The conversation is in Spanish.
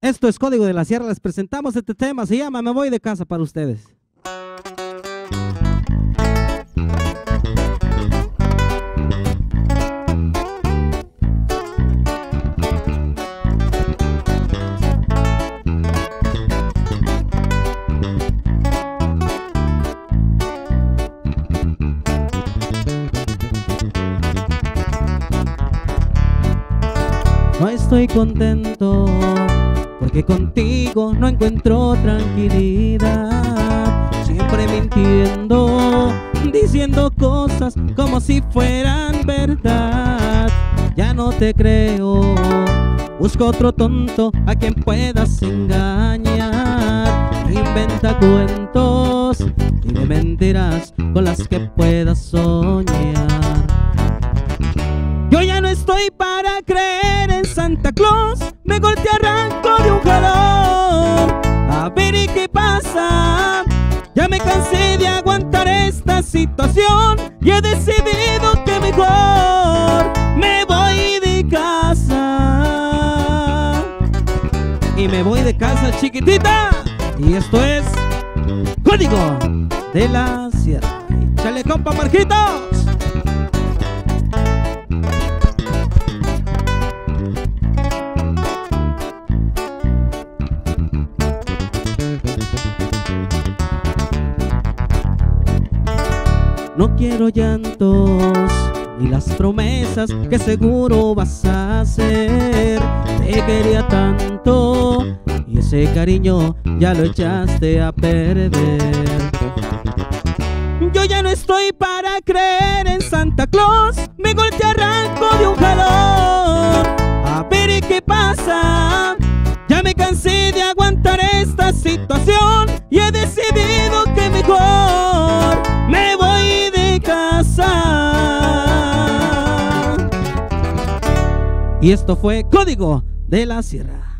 Esto es Código de la Sierra, les presentamos este tema, se llama Me voy de casa para ustedes. No estoy contento porque contigo no encuentro tranquilidad. Siempre mintiendo, diciendo cosas como si fueran verdad. Ya no te creo, busco otro tonto a quien puedas engañar. Inventa cuentos y de mentiras con las que puedas soñar. Yo ya no estoy para creer en Santa Claus, mejor te arranco situación y he decidido que mejor me voy de casa. Y me voy de casa chiquitita. Y esto es Código de la Sierra. Chale compa Marquitos. No quiero llantos ni las promesas que seguro vas a hacer. Te quería tanto y ese cariño ya lo echaste a perder. Yo ya no estoy para creer en Santa Claus, me te arranco de un jalón. A ver qué pasa. Ya me cansé de aguantar esta situación Y esto fue Código de la Sierra.